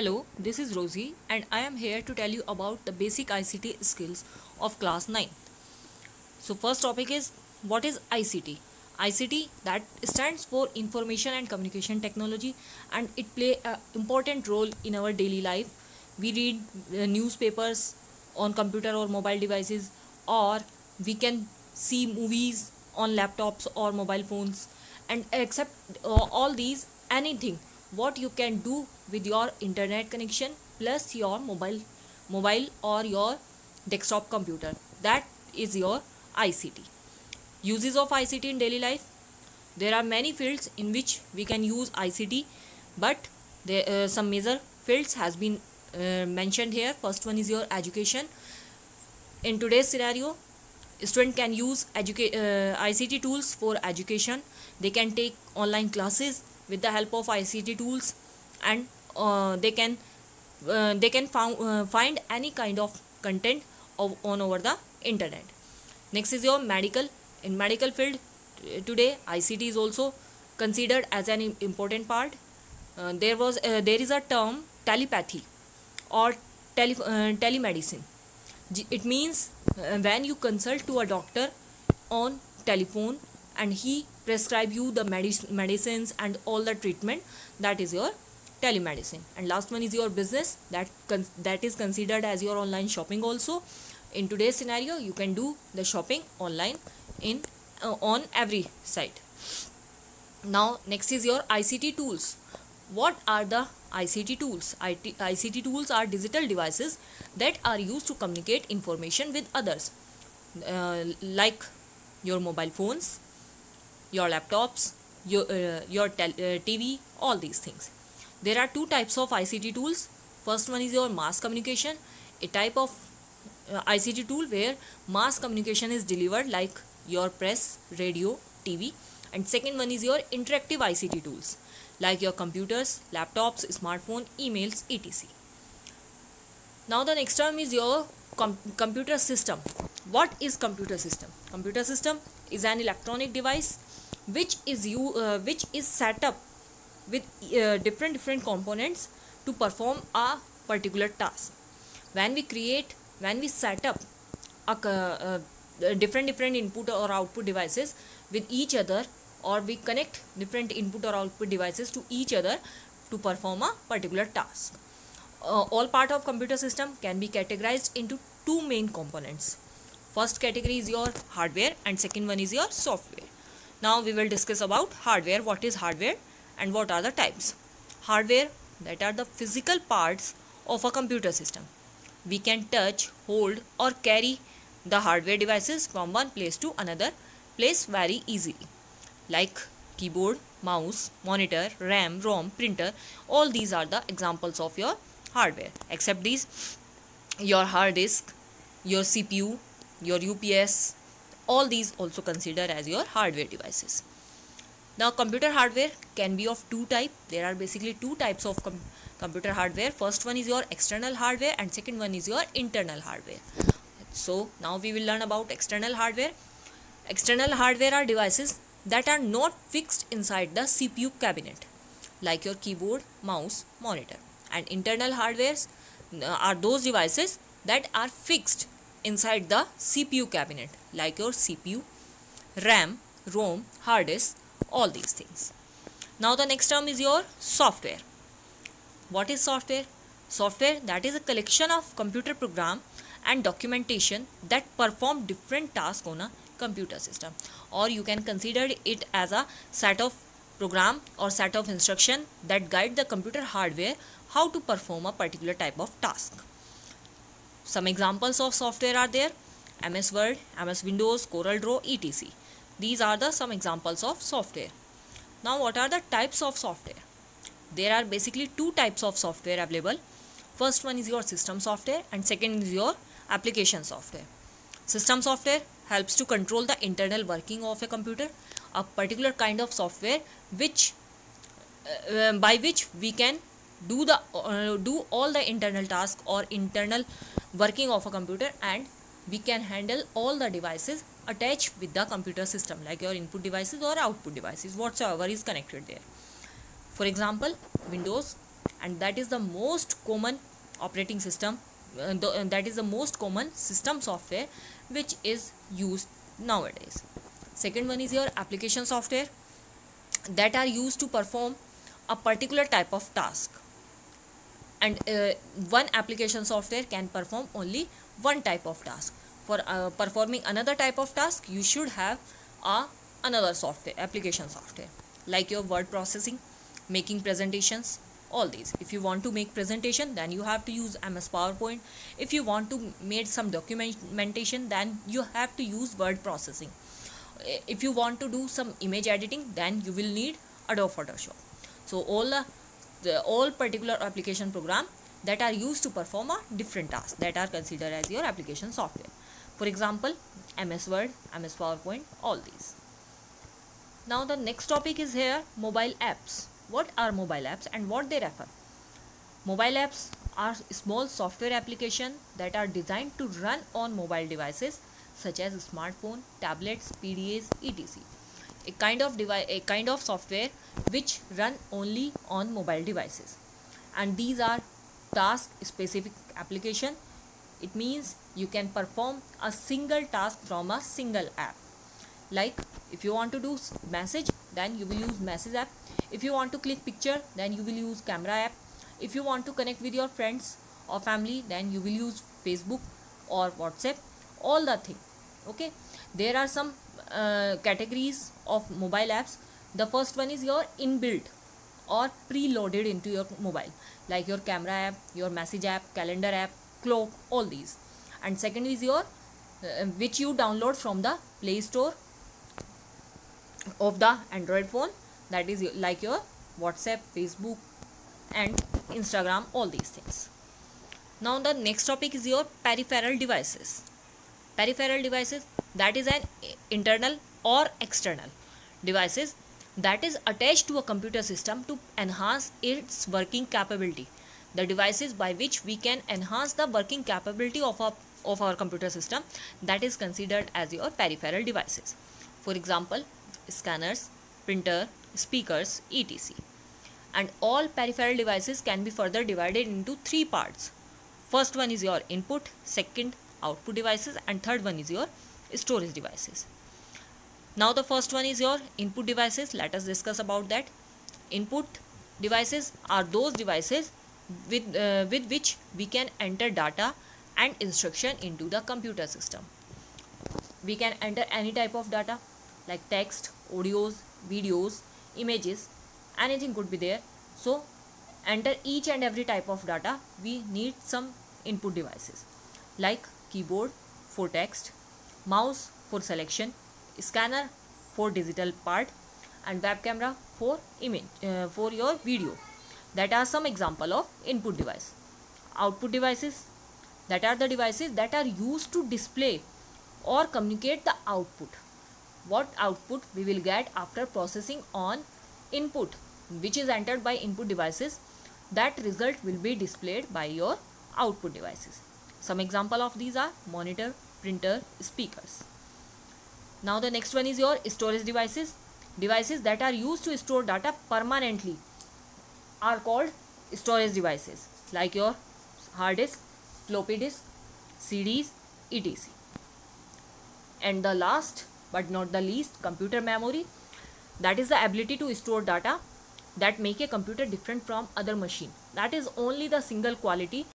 Hello, this is Rozy and I am here to tell you about the basic ICT skills of class 9. So first topic is what is ICT? ICT that stands for information and communication technology and it play an important role in our daily life. We read uh, newspapers on computer or mobile devices or we can see movies on laptops or mobile phones and except uh, all these anything what you can do with your internet connection plus your mobile mobile or your desktop computer. That is your ICT uses of ICT in daily life. There are many fields in which we can use ICT but there uh, some major fields has been uh, mentioned here. First one is your education. In today's scenario student can use uh, ICT tools for education. They can take online classes with the help of ICT tools and uh, they can uh, they can found, uh, find any kind of content of, on over the internet. Next is your medical. In medical field today ICT is also considered as an important part. Uh, there was uh, there is a term telepathy or tele, uh, telemedicine. It means uh, when you consult to a doctor on telephone and he prescribe you the medic- medicines and all the treatment that is your telemedicine. And last one is your business. That that is considered as your online shopping also. In today's scenario you can do the shopping online in uh, on every site. Now next is your ict tools. What are the ICT tools? IT, ICT tools are digital devices that are used to communicate information with others, uh, like your mobile phones, your laptops, your, uh, your tel- uh, TV, all these things. There are two types of ICT tools. First one is your mass communication, a type of uh, ICT tool where mass communication is delivered like your press, radio, TV. And second one is your interactive ICT tools like your computers, laptops, smartphone, emails, etc. Now the next term is your com- computer system. What is computer system? Computer system is an electronic device which is you uh, which is set up with uh, different different components to perform a particular task. When we create, when we set up a uh, different different input or output devices with each other or we connect different input or output devices to each other to perform a particular task. Uh, all part of computer system can be categorized into two main components. First category is your hardware and second one is your software. Now we will discuss about hardware, what is hardware and what are the types. Hardware that are the physical parts of a computer system. We can touch, hold or carry the hardware devices from one place to another place very easily like keyboard, mouse, monitor, RAM, ROM, printer. All these are the examples of your hardware. Except these, your hard disk, your CPU, your UPS, all these also consider as your hardware devices. Now computer hardware can be of two type. There are basically two types of com computer hardware. First one is your external hardware and second one is your internal hardware. So now we will learn about external hardware. External hardware are devices that are not fixed inside the CPU cabinet like your keyboard, mouse, monitor and internal hardwares uh, are those devices that are fixed inside the CPU cabinet like your CPU, RAM, ROM, hard disk, all these things. Now the next term is your software. What is software? Software that is a collection of computer program and documentation that perform different tasks on a computer system or you can consider it as a set of program or set of instruction that guide the computer hardware how to perform a particular type of task. Some examples of software are there MS Word, MS Windows, Corel Draw, etc. These are the some examples of software. Now what are the types of software? There are basically two types of software available. First one is your system software and second is your application software. System software helps to control the internal working of a computer a particular kind of software which uh, by which we can do the uh, do all the internal task or internal working of a computer and we can handle all the devices attached with the computer system like your input devices or output devices whatsoever is connected there. For example windows and that is the most common operating system uh, the, uh, that is the most common system software which is used nowadays. Second one is your application software that are used to perform a particular type of task. And uh, one application software can perform only one type of task for uh, performing another type of task you should have a another software application software like your word processing making presentations all these. If you want to make presentation then you have to use ms powerpoint. If you want to make some documentation then you have to use word processing. If you want to do some image editing then you will need adobe photoshop. So all the all particular application program that are used to perform a different task that are considered as your application software for example ms word ms powerpoint all these. Now the next topic is here mobile apps. What are mobile apps and what they refer? Mobile apps are small software applications that are designed to run on mobile devices such as smartphone tablets pdas etc. A kind of device a kind of software which run only on mobile devices. And these are task specific application it means you can perform a single task from a single app. Like if you want to do message then you will use message app. If you want to click picture then you will use camera app. If you want to connect with your friends or family then you will use facebook or whatsapp. All the thing okay? There are some uh, categories of mobile apps. The first one is your inbuilt or preloaded into your mobile. Like your camera app your message app calendar app clock all these. And second is your uh, which you download from the play store of the android phone. That is like your whatsapp facebook and instagram all these things. Now the next topic is your peripheral devices. Peripheral devices that is an internal or external devices that is attached to a computer system to enhance its working capability the devices by which we can enhance the working capability of our of our computer system that is considered as your peripheral devices. For example scanners printer speakers etc. And all peripheral devices can be further divided into three parts. First one is your input second output devices and third one is your storage devices. Now the first one is your input devices. Let us discuss about that. Input devices are those devices with uh, with which we can enter data and instruction into the computer system. We can enter any type of data like text audios videos images anything could be there. So enter each and every type of data we need some input devices like keyboard for text mouse for selection scanner for digital part and web camera for image uh, for your video that are some example of input device. Output devices that are the devices that are used to display or communicate the output. What output we will get after processing on input which is entered by input devices that result will be displayed by your output devices. Some example of these are monitor printer speakers. Now the next one is your storage devices. Devices that are used to store data permanently are called storage devices like your hard disk floppy disk cds etc. And the last but not the least computer memory that is the ability to store data that make a computer different from other machine. That is only the single quality